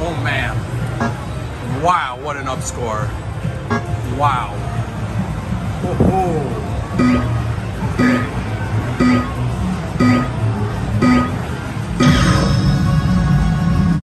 Oh man wow what an upscore! wow oh, oh.